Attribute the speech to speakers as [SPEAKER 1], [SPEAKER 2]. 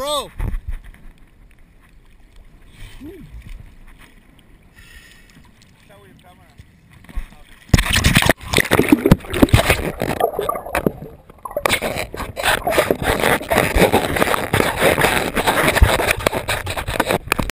[SPEAKER 1] bro.